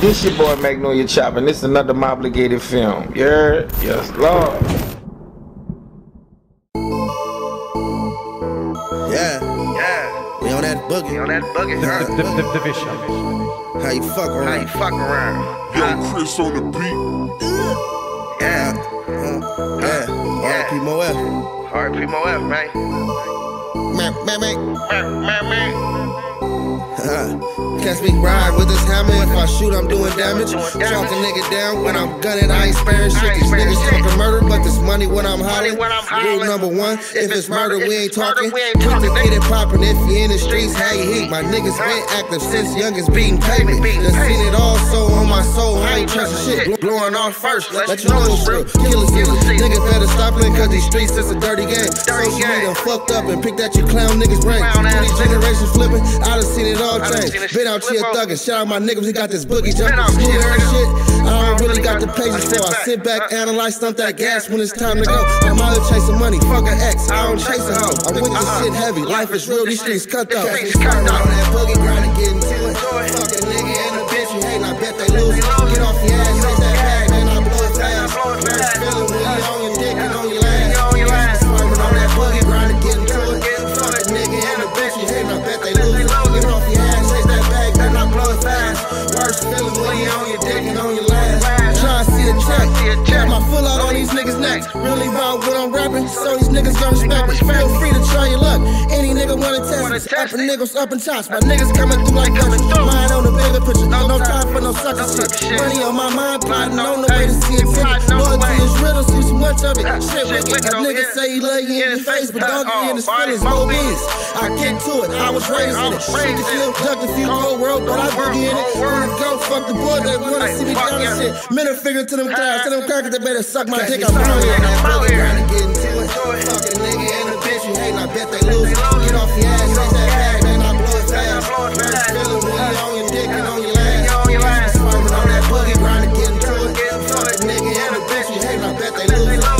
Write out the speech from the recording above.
This your boy Magnolia Chop, and this is another Mobbligated film. Yeah, yes, Lord. Yeah, Yeah, we on that boogie. you on that boogie, huh? The, the, the vision. How you fuck around? How around? you fuck around? Yo, Chris on the beat. Yeah, Uh, yeah, R.I.P. Mo F. R.P. Mo F, man. Man, man, man. Man, man, man. Catch me ride with this hammer. I shoot, I'm doing damage. Chalk a nigga down when I'm gunning. I ain't sparing shit. These niggas talking murder, but this money when I'm hollering. Rule number one: if it's murder, we ain't If it's murder, talking. Quick to get it poppin'. If you in the streets, how you heat? My niggas been active since youngest beating pavement. Done seen it all, so on my soul, Blowing off first, let you know it's real. Killer season. Niggas better stop playing, cause these streets is a dirty game. Dirty Social game. media fucked up and picked at your clown niggas' brain. These generations flipping, I done seen it all change. Been out here thugging. Shout out my niggas, we got this boogie jumping. out Smooth here, air nigga. shit. I don't really got the patience for. I sit back, analyze, stump that gas when it's time to go. I'm out here chasing money, fuck an ex. I don't chase a hoe. I'm with this Uh-uh. shit heavy. Life is real, these streets cut though. Cut though. that boogie grind and getting to it. Worst feeling on your dick and on your last. Try to see a check. check. Got my full out on these niggas' necks. Really about what I'm rapping, so these niggas gon' respect me. Feel free to try your luck. Any nigga wanna test us. Up and it. niggas up and tops. My niggas coming through like coming through. Mind on the bigger picture. No, No time for no sucker No shit. sucker. Money on my mind, plotting on the way to see a much of it. Shit wicked. A nigga here. say he love you in your face, but dog in his feelings. Moe Beez. I get to it. I was raised in it. Shoot the it. duck a few cold world, but I boogie in it. Wanna go fuck the boy, they wanna see me down and shit. Middle finger to them clowns, to them crackers, they better suck my dick. suck my dick, I'm out here. Getting to it. Fuck a nigga and a bitch, you hate, I bet they lose. Get they love